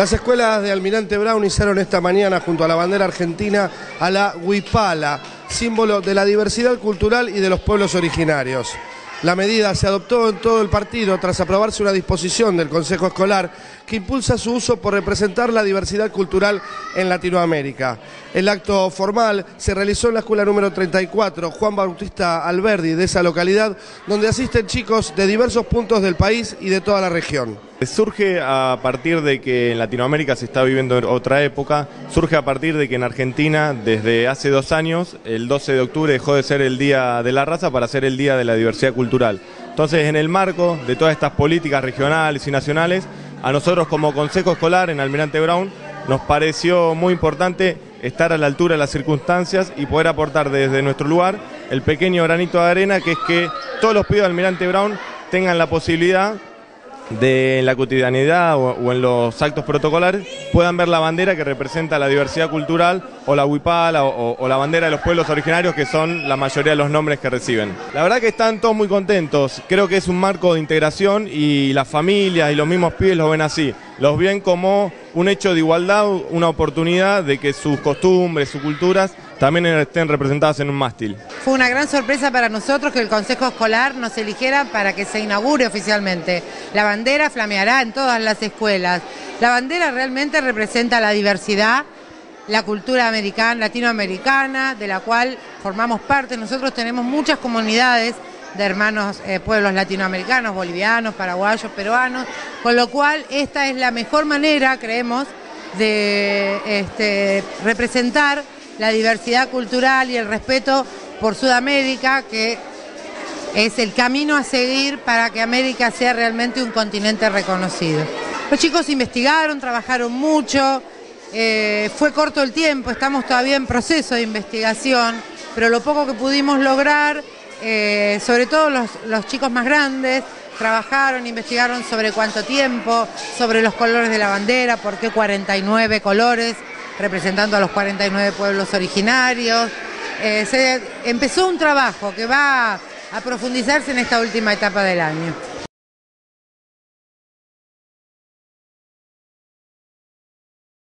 Las escuelas de Almirante Brown hicieron esta mañana junto a la bandera argentina a la huipala, símbolo de la diversidad cultural y de los pueblos originarios. La medida se adoptó en todo el partido tras aprobarse una disposición del Consejo Escolar que impulsa su uso por representar la diversidad cultural en Latinoamérica. El acto formal se realizó en la escuela número 34, Juan Bautista Alberdi, de esa localidad, donde asisten chicos de diversos puntos del país y de toda la región. Surge a partir de que en Latinoamérica se está viviendo otra época, surge a partir de que en Argentina desde hace dos años, el 12 de octubre dejó de ser el Día de la Raza para ser el Día de la Diversidad Cultural. Entonces en el marco de todas estas políticas regionales y nacionales, a nosotros como Consejo Escolar en Almirante Brown nos pareció muy importante estar a la altura de las circunstancias y poder aportar desde nuestro lugar el pequeño granito de arena que es que todos los pibes de Almirante Brown tengan la posibilidad de la cotidianidad o, en los actos protocolares puedan ver la bandera que representa la diversidad cultural o la huipala o, la bandera de los pueblos originarios que son la mayoría de los nombres que reciben. La verdad que están todos muy contentos, creo que es un marco de integración y las familias y los mismos pibes lo ven así, los ven como un hecho de igualdad, una oportunidad de que sus costumbres, sus culturas también estén representadas en un mástil. Fue una gran sorpresa para nosotros que el Consejo Escolar nos eligiera para que se inaugure oficialmente. La bandera flameará en todas las escuelas. La bandera realmente representa la diversidad, la cultura americana, latinoamericana, de la cual formamos parte. Nosotros tenemos muchas comunidades de hermanos eh, pueblos latinoamericanos, bolivianos, paraguayos, peruanos, con lo cual esta es la mejor manera, creemos, de este, representar la diversidad cultural y el respeto por Sudamérica, que es el camino a seguir para que América sea realmente un continente reconocido. Los chicos investigaron, trabajaron mucho, eh, fue corto el tiempo, estamos todavía en proceso de investigación, pero lo poco que pudimos lograr, eh, sobre todo los, los chicos más grandes, trabajaron, investigaron sobre cuánto tiempo, sobre los colores de la bandera, por qué 49 colores, representando a los 49 pueblos originarios. Eh, se empezó un trabajo que va a profundizarse en esta última etapa del año.